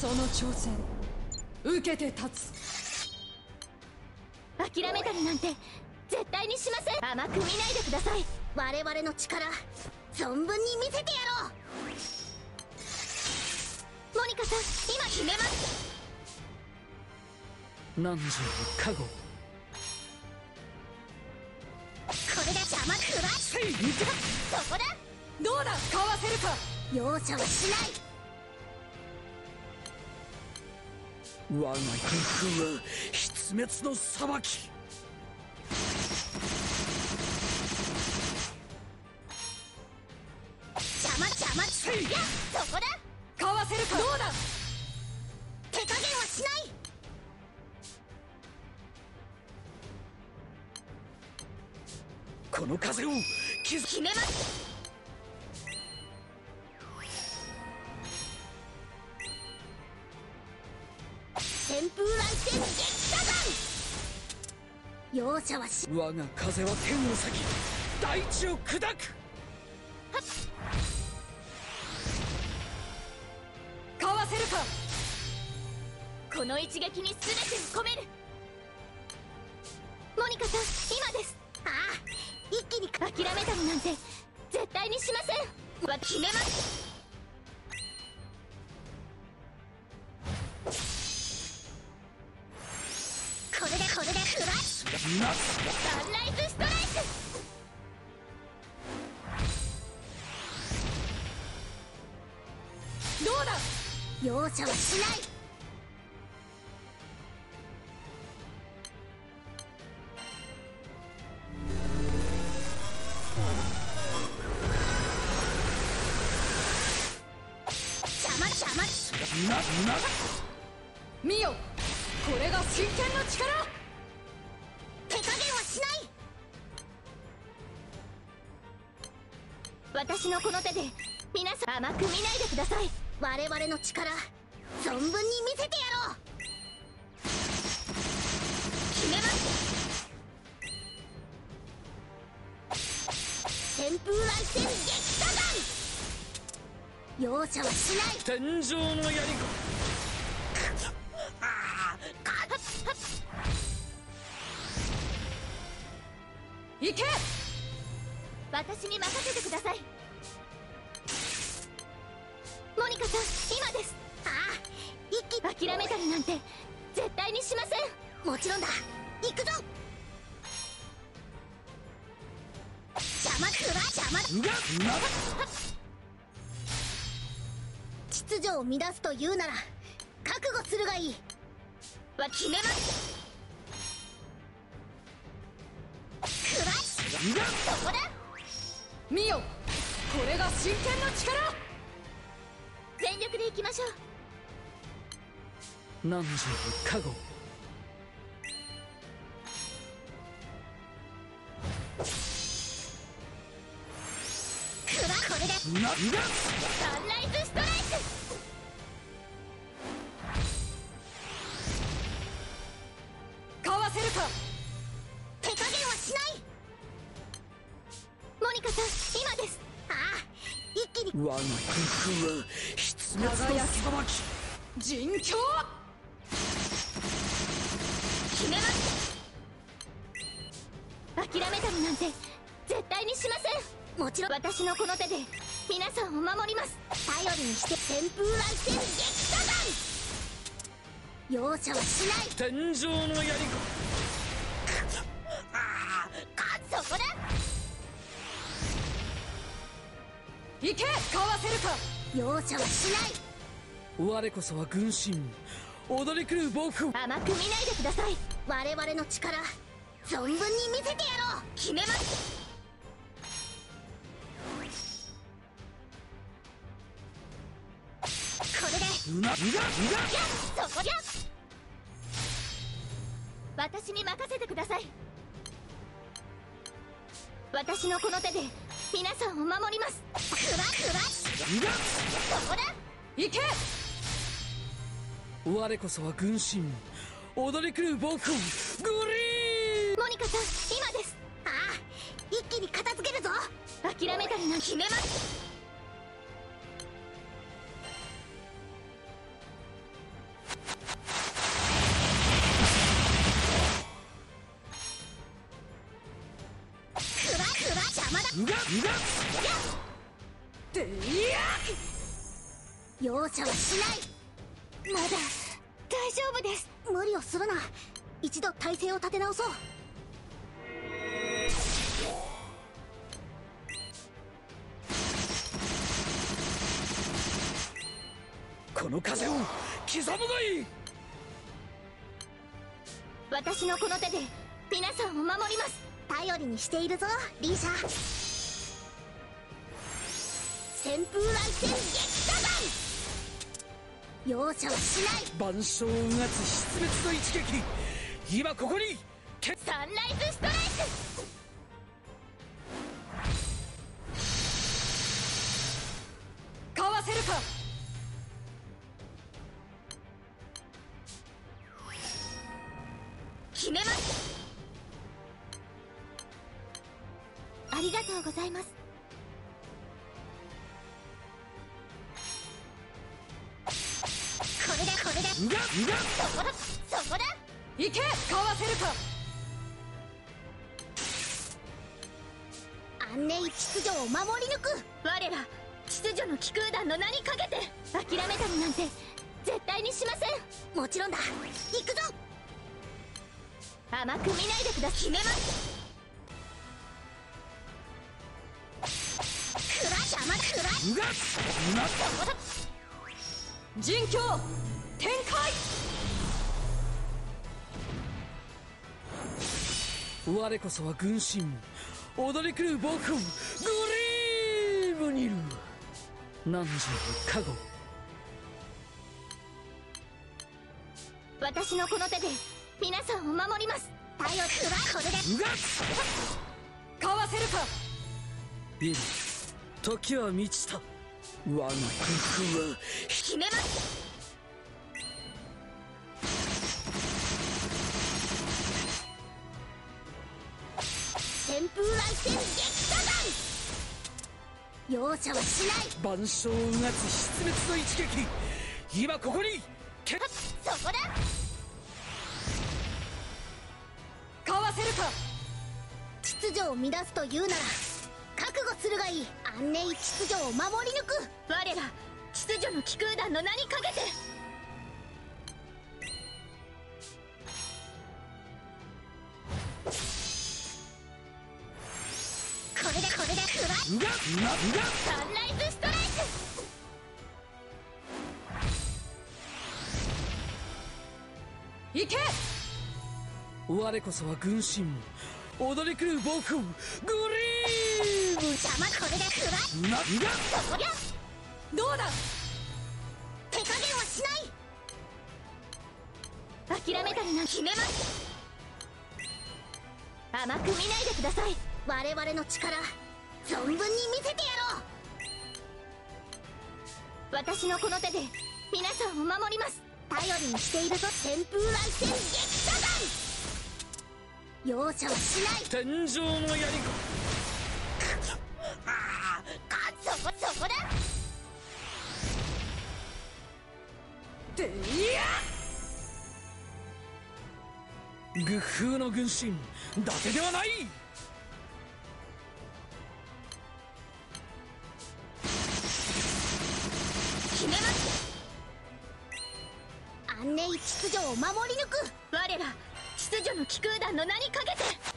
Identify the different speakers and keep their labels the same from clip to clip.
Speaker 1: その挑戦受けて立つ。
Speaker 2: 諦めたりなんて絶対にしません。甘く見ないでください。我々の力存分に見せてやろう。モニカさん今決めます。
Speaker 3: 何十の加護
Speaker 2: これで邪魔くら
Speaker 3: せい
Speaker 2: そこだ。
Speaker 1: どうだかわせるか。
Speaker 2: 容赦はしない
Speaker 3: 我が軍風は筆滅の裁き。
Speaker 2: 邪魔邪魔
Speaker 3: せい
Speaker 2: いやそこだ。
Speaker 1: かわせるか。どうだ？
Speaker 2: 手加減はしない。
Speaker 3: この風を気づ
Speaker 2: 決めます弾容赦はし
Speaker 3: 我が風は天を裂き大地を砕く。
Speaker 1: かわせるか。
Speaker 2: この一撃に全てを込める。モニカさん今です。ああ一気に諦めたりなんて絶対にしません。は決めます
Speaker 1: 力
Speaker 2: 存分に見せてやろう。決めます。旋風来戦撃打弾。容赦はしない。
Speaker 3: 天上の槍
Speaker 1: 行け。
Speaker 2: 私に任せてください乱すというなら覚悟するがいい。は決めます。クラッシュ
Speaker 3: うが
Speaker 2: そこだ。
Speaker 1: 見よ。これが真剣の力。
Speaker 2: 全力でいきましょう。
Speaker 3: 何十の加護
Speaker 2: くらこれで。
Speaker 3: うが
Speaker 2: 私のこの手で皆さんを守ります。頼りにして旋風来戦撃打弾容赦はしない。
Speaker 3: 天上の槍
Speaker 2: そこだ。
Speaker 1: 行けかわせるか。
Speaker 2: 容赦はしない。
Speaker 3: 我こそは軍神踊り狂う暴風。
Speaker 2: 甘く見ないでください。我々の力存分に見せてやろう。決めます
Speaker 3: うなうがう
Speaker 2: そこじゃ。私に任せてください。私のこの手で皆さんを守ります。クラクラ
Speaker 3: がうが
Speaker 2: そこだ。
Speaker 1: 行け。
Speaker 3: 我こそは軍神。踊り狂う暴風グリーン。
Speaker 2: モニカさん今です。ああ一気に片付けるぞ。諦めたりなん決めます
Speaker 3: うがうがでいや
Speaker 2: 容赦はしないまだ大丈夫です。無理をするな。一度体勢を立て直そう
Speaker 3: この風を刻むがいい。
Speaker 2: 私のこの手で皆さんを守ります。頼りにしているぞリーシャ。旋風来戦撃火弾。容赦はしない。
Speaker 3: 万象をうがつ失滅の一撃。今ここにけ
Speaker 2: サンライズストライク。
Speaker 1: かわせるか。
Speaker 2: 決めますありがとうございます。これだこれだ。そこだそこだ。
Speaker 1: 行けかわせるか。
Speaker 2: 安寧秩序を守り抜く。我ら秩序の気空団の名にかけて。諦めたりなんて絶対にしません。もちろんだ。行くぞ。甘く見ないでください。決めます
Speaker 3: うが
Speaker 1: 人狂展開。
Speaker 3: 我こそは軍神。踊り狂う暴君グリーブにいる。何時の加護
Speaker 2: 私のこの手で皆さんを守ります。頼りはこれで。
Speaker 3: うが
Speaker 1: かわせるか。
Speaker 3: ビル時は満ちた。我が空空は
Speaker 2: 決めます。旋風容赦はしない。
Speaker 3: 万象をうがつ失滅の一撃。今ここにけ
Speaker 2: そこだ。
Speaker 1: かわせるか。
Speaker 2: 秩序を乱すというならするがいい。安寧秩序を守り抜く。我ら秩序の気空団の名にかけて。これだこれだクラ
Speaker 3: うがうがうが
Speaker 2: サンライズストライ
Speaker 1: 行け。
Speaker 3: 我こそは軍神。踊り狂う暴君。グリーブ
Speaker 2: ク邪魔これだクラ
Speaker 3: うがうが
Speaker 2: そりゃ
Speaker 1: どうだ
Speaker 2: 手加減はしない諦めたりなん決めます甘く見ないでください我々の力存分に見せてやろう私のこの手で皆さんを守ります頼りにしているぞ旋風来戦撃火弾容赦はしない
Speaker 3: 天井の槍
Speaker 2: あ
Speaker 1: でいや！
Speaker 3: グ風の軍神伊達ではない！
Speaker 2: 決めます安寧秩序を守り抜く。我ら秩序の気空団の名にかけて。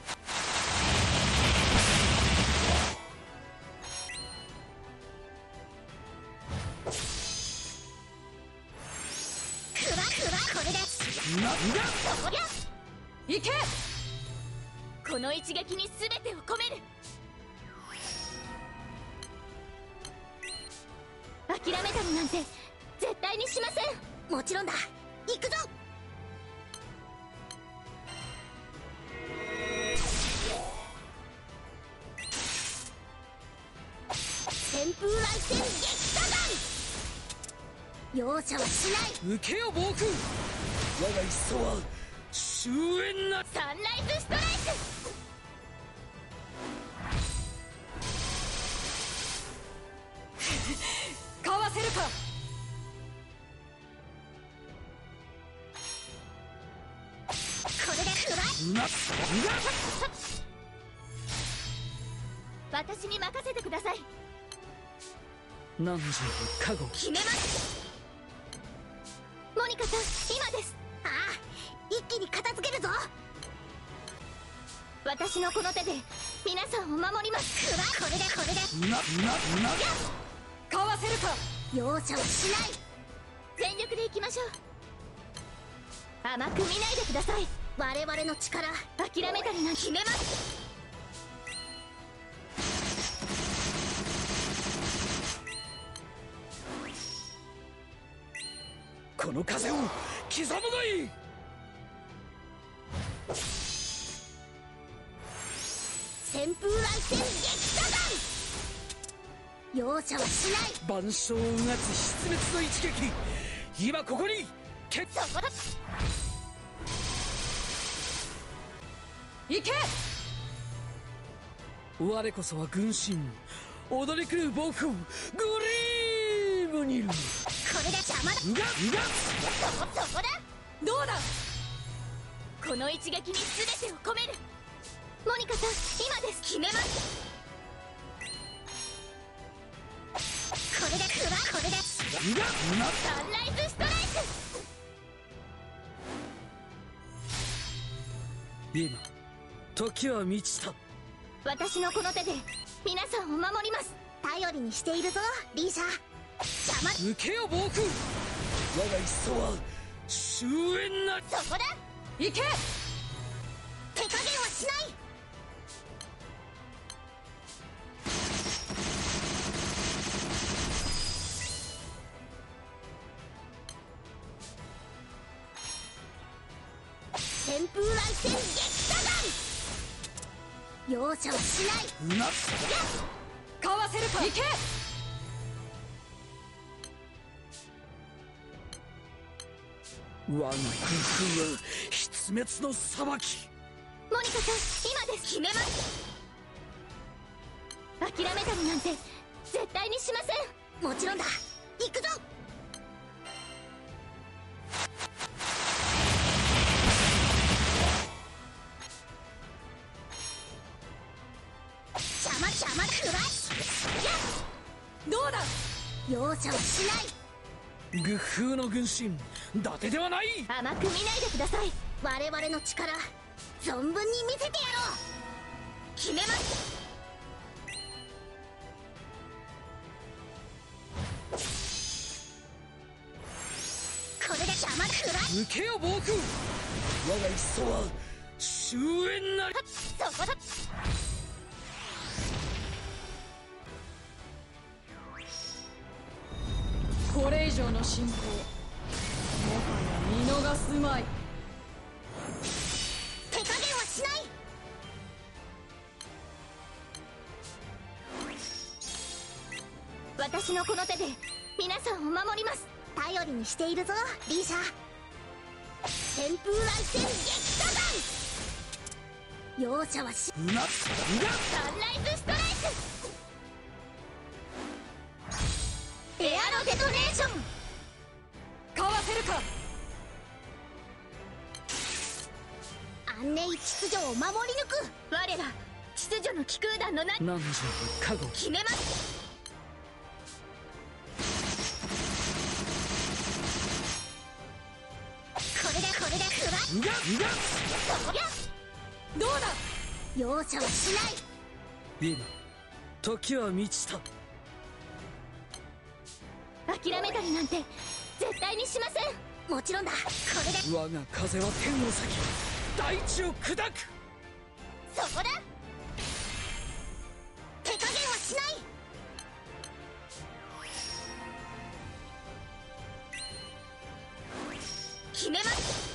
Speaker 3: が一層は終焉な
Speaker 2: サンライズストライク
Speaker 1: かわせるか
Speaker 2: 私に任せてください。
Speaker 3: 何
Speaker 2: 決めますで皆さんを守ります。これでこれで
Speaker 4: ななな
Speaker 1: かわせるか
Speaker 2: 容赦はしない。全力でいきましょう。甘く見ないでください。我々の力諦めたりなん決めます。
Speaker 3: この風を刻むがいい
Speaker 2: 旋風来戦撃火弾容赦はしない。
Speaker 3: 万象をうがつ必滅の一撃今ここに決
Speaker 1: 行け。
Speaker 3: 我こそは軍神踊り狂う暴風グリームニルうが
Speaker 2: これで邪魔だ。
Speaker 3: うが
Speaker 2: そそこだ
Speaker 1: どうだ。
Speaker 2: この一撃に全てを込めるモニカさん今です決めますこれでくらこれでサンライズストライク
Speaker 3: 今時は満ちた
Speaker 2: 私のこの手で皆さんを守ります頼りにしているぞリーシャ邪魔
Speaker 3: 受けよ暴風我が一層は終焉な
Speaker 2: そこだ
Speaker 1: 行け！
Speaker 2: 容赦はしない。
Speaker 4: な
Speaker 1: かわせるか行け。
Speaker 3: 我が空風は筆滅の裁き。
Speaker 2: モニカさん今です。決めます。諦めたりなんて絶対にしません。もちろんだ。行くぞ
Speaker 1: どうだ？
Speaker 2: 容赦はしない。
Speaker 3: 愚風の軍神伊達ではない。
Speaker 2: 甘く見ないでください。我々の力存分に見せてやろう。決めます。これで邪魔くらい。
Speaker 3: 受けよ暴風我が一層は終焉なり。
Speaker 2: そこだ
Speaker 1: これ以上の進行もはや見逃すまい。
Speaker 2: 手加減はしない。私のこの手で皆さんを守ります。頼りにしているぞリーシャ旋風来戦撃火弾容赦はし
Speaker 4: な
Speaker 2: サンライズストライクアロデトネーション
Speaker 1: かわせるか。
Speaker 2: 安寧秩序を守り抜く。我ら秩序の気空団の名
Speaker 3: 何時に加護
Speaker 2: 決めます。
Speaker 3: うがうが
Speaker 2: そりゃ。
Speaker 1: どうだ。
Speaker 2: 容赦はしない。
Speaker 3: 今時は満ちた
Speaker 2: 諦めたりなんて絶対にしません。もちろんだ。これで。
Speaker 3: 我が風は天を裂き大地を砕く。
Speaker 2: そこだ。手加減はしない。決めます。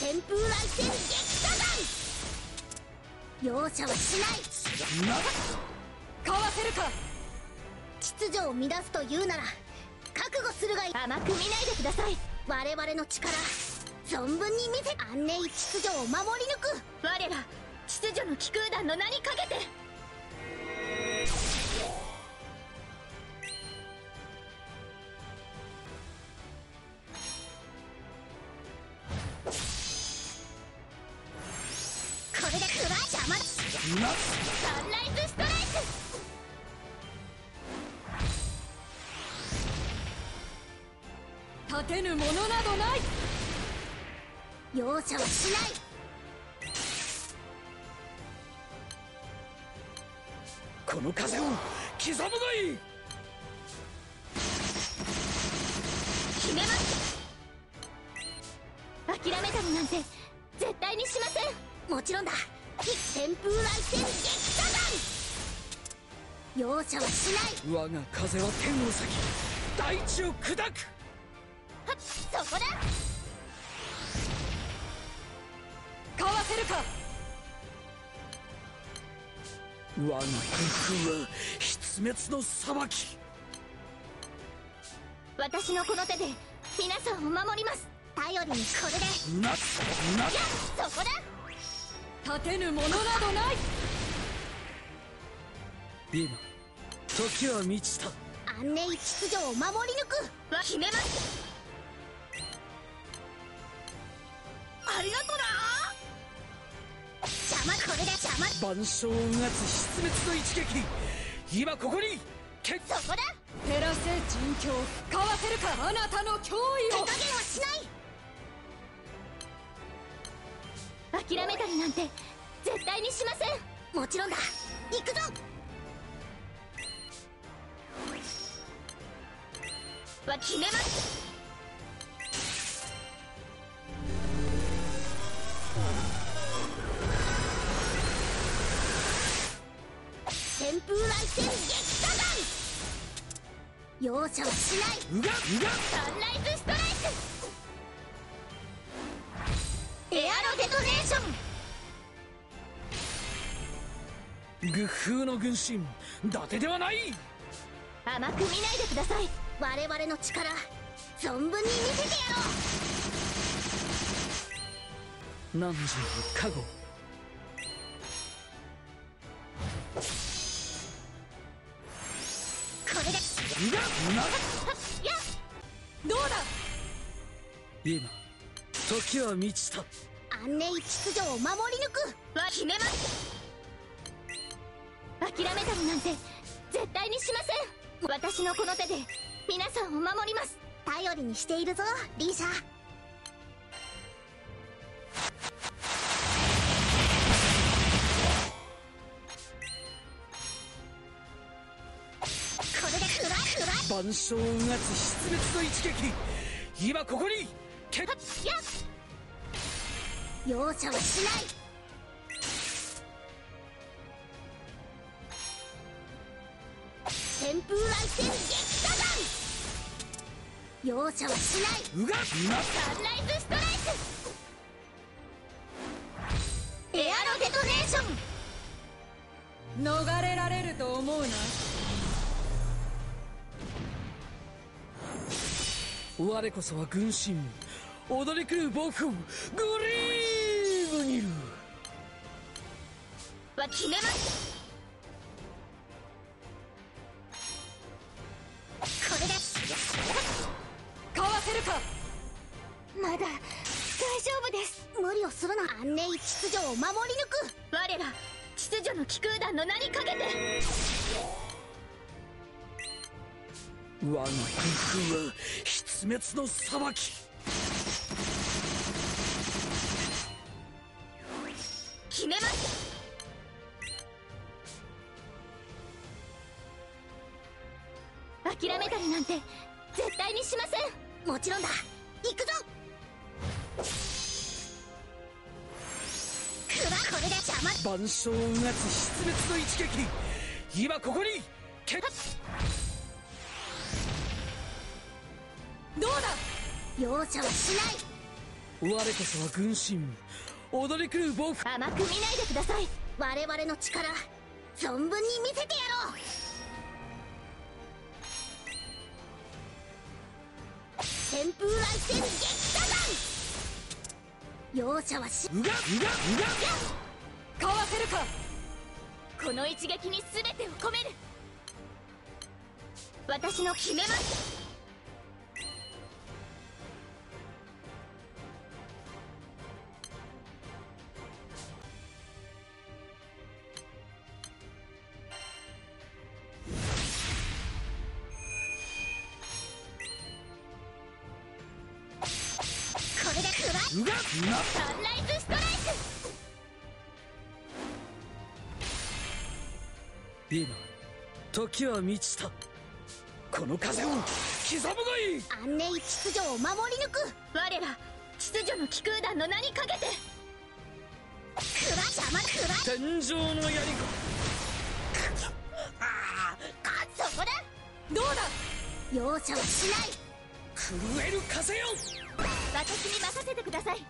Speaker 2: 旋風来戦撃火弾。容赦はしない。
Speaker 1: かわせるか
Speaker 2: 秩序を乱すというなら覚悟するがいい。甘く見ないでください。我々の力存分に見せ安寧秩序を守り抜く。我ら秩序の気空団の名にかけて。決めます諦めたりなんて絶対にしません。もちろんだ。旋風来戦撃火弾容赦はしない。
Speaker 3: 我が風は天を裂き大地を砕く。
Speaker 2: はっそこだ。
Speaker 1: かわせるか。
Speaker 3: 我が空風は筆滅の裁き
Speaker 2: 私のこの手で皆さんを守ります。頼りにこれで。
Speaker 3: なな
Speaker 2: やっそこだ。
Speaker 1: 立てぬものなどない。
Speaker 3: 今時は満ちた。
Speaker 2: 安寧秩序を守り抜く。わ決めます。ありがとな。邪魔これで邪魔。
Speaker 3: 万象をうがつ筆滅の一撃。今ここに。け
Speaker 2: そこだ
Speaker 1: 照らせ人境かわせるかあなたの脅威を
Speaker 2: 手加減はしない諦めたりなんて絶対にしませんもちろんだ行くぞは決めます旋風来戦撃火弾容赦はしない。う
Speaker 3: が
Speaker 2: サンライズストライク。エアロデトネーション。
Speaker 3: 愚風の軍神伊達ではない。
Speaker 2: 甘く見ないでください。我々の力存分に見せてやろう。
Speaker 3: 何時の加護
Speaker 1: どうだ？
Speaker 3: 今時は満ちた。
Speaker 2: 安寧秩序を守り抜く。は決めます。諦めたりなんて絶対にしません。私のこの手で皆さんを守ります。頼りにしているぞリーシャい。暗い。
Speaker 3: 万象をうがつ筆滅の一撃今ここにけ
Speaker 2: っやっ容赦はしない。旋風来戦撃火弾容赦はしない。う
Speaker 3: がうが
Speaker 2: サンライズストライクエアロデトネーション
Speaker 1: 逃れられると思うな
Speaker 3: 我こそは軍神踊り狂う暴風グリーブニル
Speaker 2: は決めますこれで。
Speaker 1: かわせるか。
Speaker 2: まだ大丈夫です。無理をするな。安寧秩序を守り抜く。我ら秩序の気空団の名にかけて。
Speaker 3: 我が空風は筆滅の裁き。
Speaker 2: 決めます。諦めたりなんて絶対にしません。もちろんだ。行くぞ。くらこれで邪魔。
Speaker 3: 万象をうがつ筆滅の一撃今ここにけ
Speaker 1: どうだ？
Speaker 2: 容赦はしない。
Speaker 3: 我こそは軍神。踊り狂う暴風
Speaker 2: 甘く見ないでください。我々の力存分に見せてやろう。旋風来戦撃火弾。容赦はし
Speaker 3: うがうがうが
Speaker 1: かわせるか
Speaker 2: この一撃に全てを込める。私の決めます
Speaker 3: うがな
Speaker 2: サンライズストライク
Speaker 3: 今時は満ちた。この風を刻む。がいい
Speaker 2: 安寧秩序を守り抜く我ら秩序の気空団の名にかけて。くら邪魔くら
Speaker 3: 天井の槍
Speaker 2: かそこだ。
Speaker 1: どうだ？
Speaker 2: 容赦はしない。
Speaker 3: 震える風よ
Speaker 2: 私に任せてください。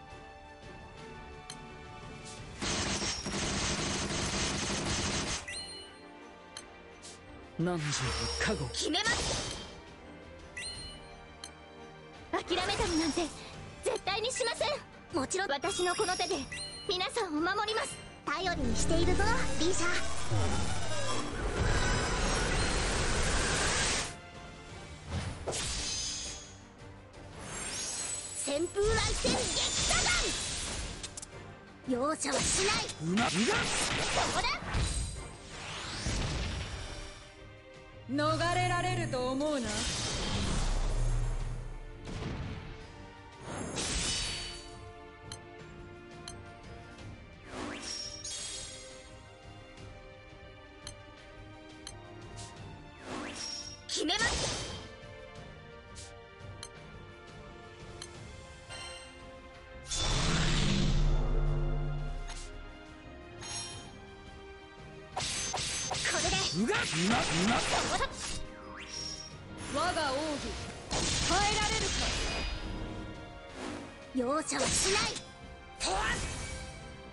Speaker 3: 何時の加護
Speaker 2: 決めます諦めたりなんて絶対にしません。もちろん私のこの手で皆さんを守ります。頼りにしているぞリーシャ旋風乱戦撃破弾容赦はしない。う
Speaker 3: なうが
Speaker 2: そこだ
Speaker 1: 逃れられると思うな。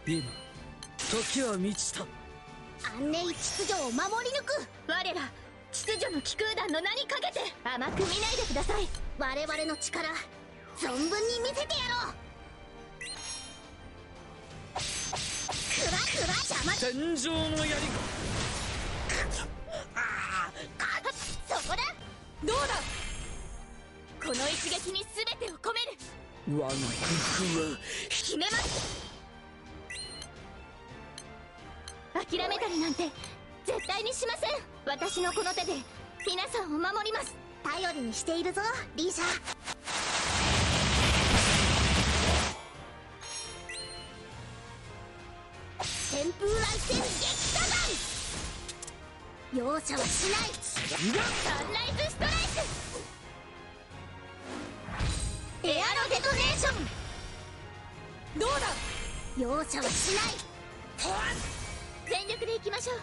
Speaker 3: 今時は満ちた。
Speaker 2: 安寧秩序を守り抜く。我ら秩序の気空団の名にかけて甘く見ないでください。我々の力存分に見せてやろう。くらくら邪魔。
Speaker 3: 天井の槍
Speaker 2: そこだ。
Speaker 1: どうだ。
Speaker 2: この一撃に全てを込める。
Speaker 3: 我が工夫は
Speaker 2: 決めます諦めたりなんて絶対にしません。私のこの手で皆さんを守ります。頼りにしているぞリーシャ。旋風来戦撃火弾容赦はしないサンライズストライクエアロデトネーション
Speaker 1: どうだ
Speaker 2: 容赦はしない全力でいきましょう。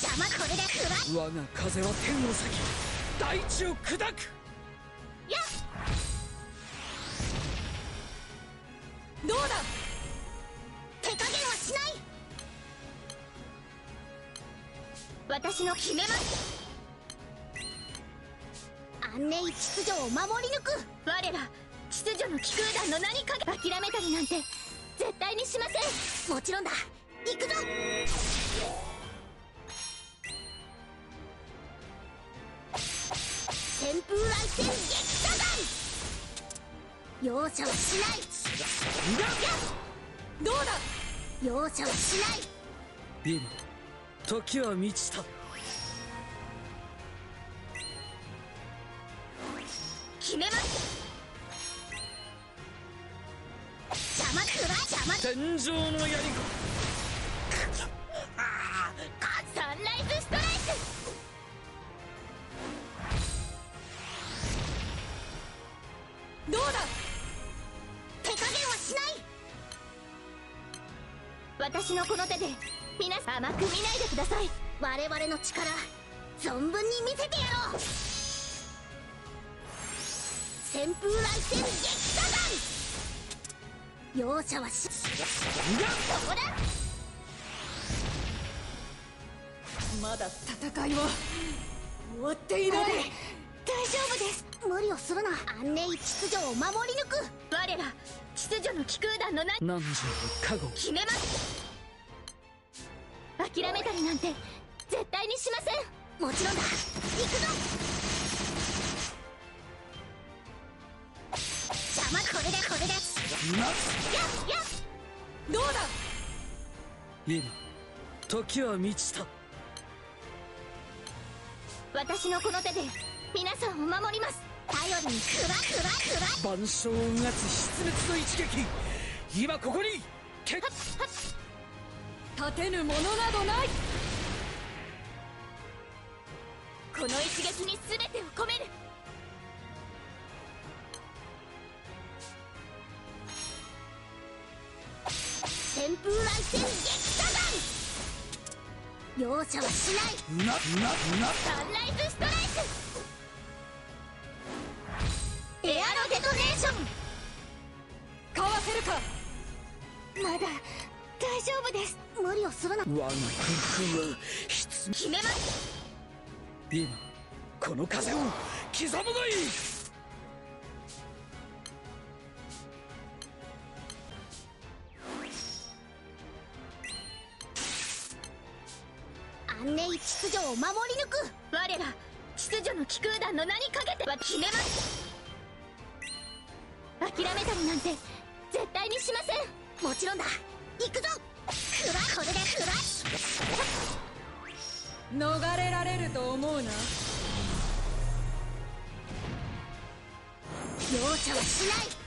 Speaker 2: 邪魔これでくら
Speaker 3: 我が風は天を裂き大地を砕く。
Speaker 2: やっ。
Speaker 1: どうだ？
Speaker 2: 序のかけ諦めたりなんて絶対にしません。もちろんだ。行くぞ。旋風来戦撃火弾。容赦はしない。
Speaker 1: どうだ。
Speaker 2: 容赦はしない。
Speaker 3: 今時は満ちた。
Speaker 2: 決めます
Speaker 3: 天井の槍
Speaker 2: サンライズストライク
Speaker 1: どうだ？
Speaker 2: 手加減はしない。私のこの手で皆さん甘く見ないでください。我々の力存分に見せてやろう。旋風来戦撃火弾容赦はしそこだ
Speaker 1: まだ戦いは終わっていない。
Speaker 2: 大丈夫です。無理をするな。安寧秩序を守り抜く我ら秩序の気空団の名
Speaker 3: 何時の加護
Speaker 2: 決めます諦めたりなんて絶対にしませんもちろんだ行くぞやっ
Speaker 1: どうだ？
Speaker 3: 今時は満ちた
Speaker 2: 私のこの手で皆さんを守ります。頼りに。クラクラクラ
Speaker 3: 万象をうがつ失滅の一撃今ここにけ
Speaker 1: 立てぬものなどない
Speaker 2: この一撃に全てを込める旋風乱戦撃火弾容赦はしない
Speaker 4: ななな
Speaker 2: サンライズストライクエアロデトネーション
Speaker 1: かわせるか
Speaker 2: まだ大丈夫です無理をするな
Speaker 3: 我が空風は必
Speaker 2: 決めます。
Speaker 3: 今この風を刻むがいい
Speaker 2: 安寧秩序を守り抜く。我ら秩序の気空団の名にかけては決めます。諦めたりなんて絶対にしません。もちろんだ。行くぞ。クラこれでクラ
Speaker 1: 逃れられると思うな。
Speaker 2: 容赦はしない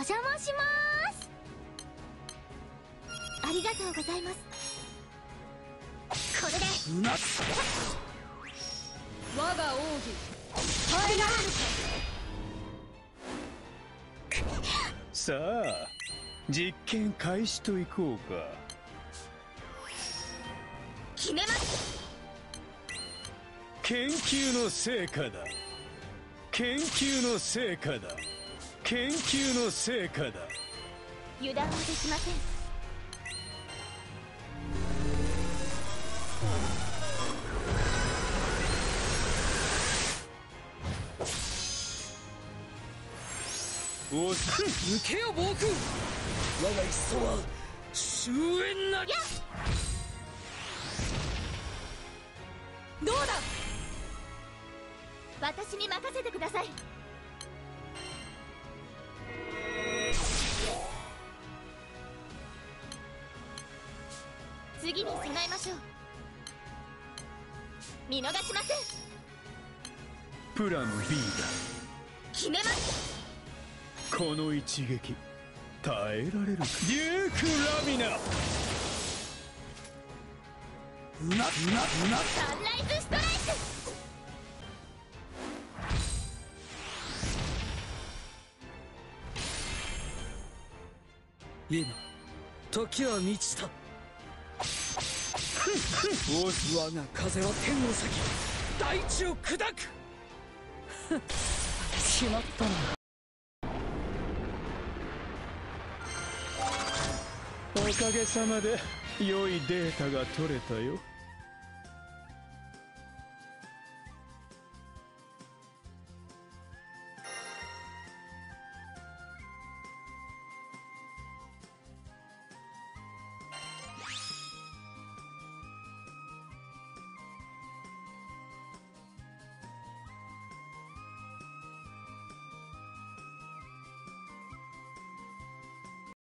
Speaker 2: お邪魔します。ありがとうございます。これで。
Speaker 4: な
Speaker 1: 我が奥義。耐えられる。か
Speaker 4: さあ実験開始といこうか。
Speaker 2: 決めます。
Speaker 4: 研究の成果だ。研究の成果だ研究の成果だ。
Speaker 2: 油断はできません。
Speaker 3: 抜けよ暴君。我が一層は終焉なり
Speaker 1: どうだ？
Speaker 2: 私に任せてください次に備えましょう。見逃しません。
Speaker 4: プラン B
Speaker 2: 決めます。
Speaker 4: だこの一撃耐えられるか。デューク・ラミナ。ななな。
Speaker 2: サンライズストライク。
Speaker 3: 今時は満ちた我が風は天を裂き大地を砕く。しまったな。
Speaker 4: おかげさまで良いデータが取れたよ